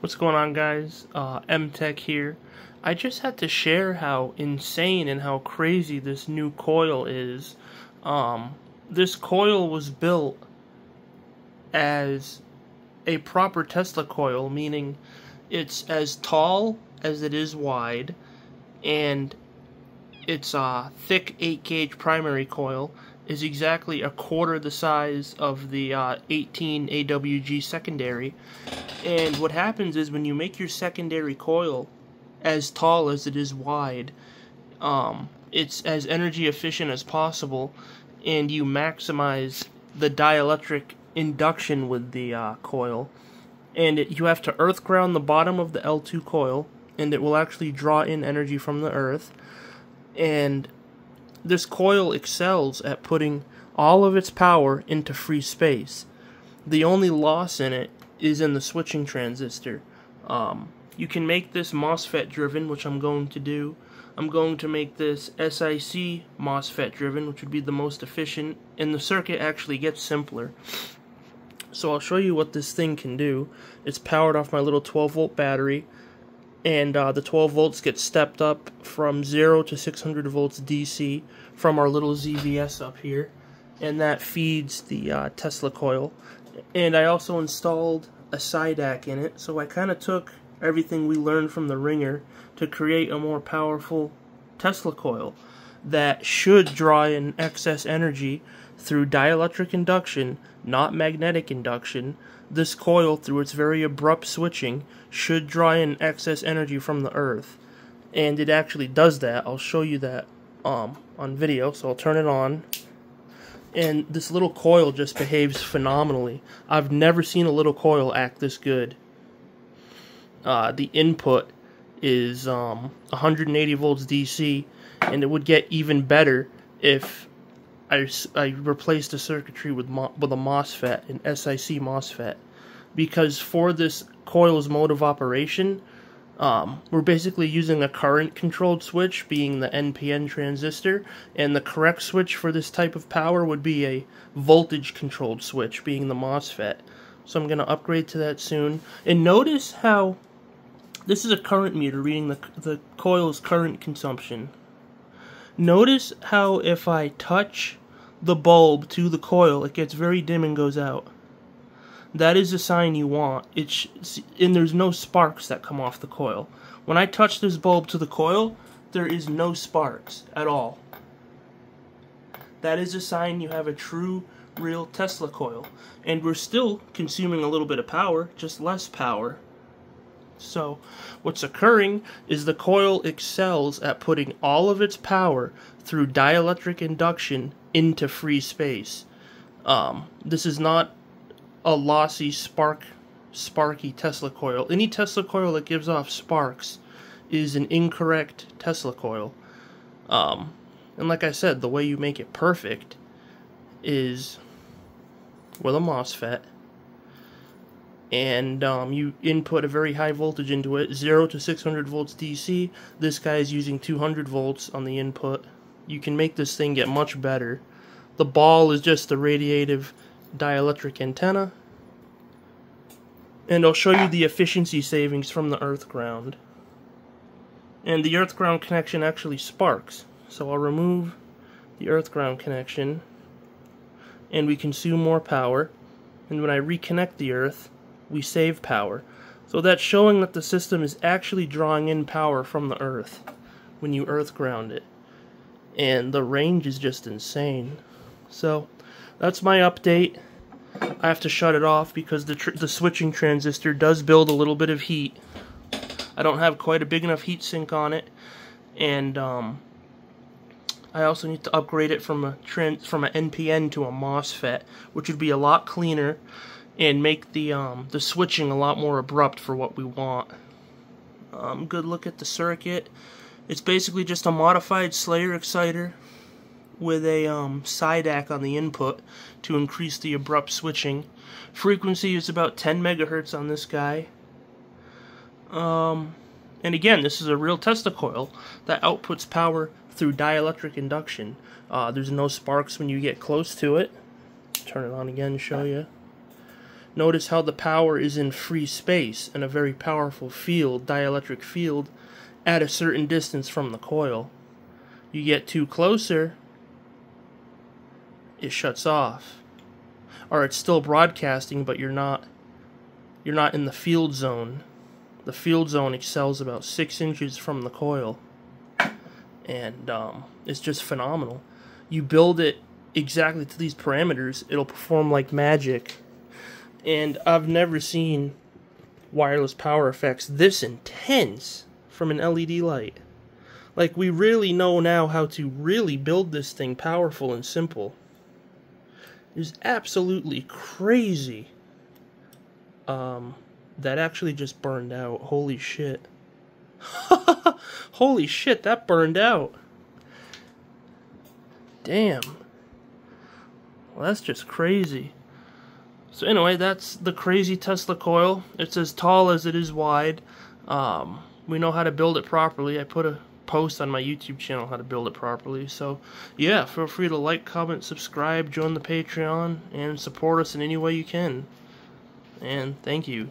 What's going on guys? Uh, MTech here. I just had to share how insane and how crazy this new coil is. Um, this coil was built as a proper Tesla coil, meaning it's as tall as it is wide, and it's a thick 8 gauge primary coil is exactly a quarter the size of the uh, 18 AWG secondary. And what happens is when you make your secondary coil as tall as it is wide, um, it's as energy efficient as possible, and you maximize the dielectric induction with the uh, coil. And it, you have to earth ground the bottom of the L2 coil, and it will actually draw in energy from the earth. And this coil excels at putting all of its power into free space. The only loss in it is in the switching transistor. Um, you can make this MOSFET driven, which I'm going to do. I'm going to make this SIC MOSFET driven, which would be the most efficient, and the circuit actually gets simpler. So I'll show you what this thing can do. It's powered off my little 12 volt battery and uh, the 12 volts get stepped up from 0 to 600 volts DC from our little ZVS up here and that feeds the uh, Tesla coil. And I also installed a SiDAC in it so I kind of took everything we learned from the ringer to create a more powerful Tesla coil that should draw in excess energy through dielectric induction, not magnetic induction, this coil, through its very abrupt switching, should draw in excess energy from the Earth. And it actually does that. I'll show you that um, on video, so I'll turn it on. And this little coil just behaves phenomenally. I've never seen a little coil act this good. Uh, the input is um, 180 volts DC, and it would get even better if I, I replaced the circuitry with mo with a MOSFET, an SIC MOSFET, because for this coil's mode of operation, um, we're basically using a current controlled switch, being the NPN transistor, and the correct switch for this type of power would be a voltage controlled switch, being the MOSFET. So I'm going to upgrade to that soon. And notice how this is a current meter reading the, the coil's current consumption. Notice how if I touch the bulb to the coil, it gets very dim and goes out. That is the sign you want. It's and there's no sparks that come off the coil. When I touch this bulb to the coil, there is no sparks at all. That is a sign you have a true, real Tesla coil. And we're still consuming a little bit of power, just less power. So, what's occurring is the coil excels at putting all of its power through dielectric induction into free space. Um, this is not a lossy spark, sparky Tesla coil. Any Tesla coil that gives off sparks is an incorrect Tesla coil. Um, and like I said, the way you make it perfect is with a MOSFET and um, you input a very high voltage into it 0 to 600 volts DC this guy is using 200 volts on the input you can make this thing get much better. The ball is just the radiative dielectric antenna. And I'll show you the efficiency savings from the earth ground. And the earth ground connection actually sparks. So I'll remove the earth ground connection and we consume more power. And when I reconnect the earth, we save power. So that's showing that the system is actually drawing in power from the earth when you earth ground it and the range is just insane. So that's my update. I have to shut it off because the the switching transistor does build a little bit of heat. I don't have quite a big enough heat sink on it, and um, I also need to upgrade it from a from an NPN to a MOSFET, which would be a lot cleaner and make the um, the switching a lot more abrupt for what we want. Um, good look at the circuit. It's basically just a modified Slayer exciter with a um, on the input to increase the abrupt switching. Frequency is about 10 megahertz on this guy. Um, and again, this is a real Tesla coil that outputs power through dielectric induction. Uh, there's no sparks when you get close to it. Turn it on again to show you. Notice how the power is in free space and a very powerful field, dielectric field, at a certain distance from the coil. You get too closer, it shuts off. Or it's still broadcasting, but you're not you're not in the field zone. The field zone excels about six inches from the coil. And um, it's just phenomenal. You build it exactly to these parameters, it'll perform like magic. And I've never seen wireless power effects this intense from an LED light. Like, we really know now how to really build this thing powerful and simple. It's absolutely crazy. Um, that actually just burned out. Holy shit. Holy shit, that burned out. Damn. Well, that's just crazy. So anyway, that's the crazy Tesla coil. It's as tall as it is wide. Um, we know how to build it properly. I put a post on my YouTube channel how to build it properly. So yeah, feel free to like, comment, subscribe, join the Patreon, and support us in any way you can. And thank you.